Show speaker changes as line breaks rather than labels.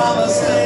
dream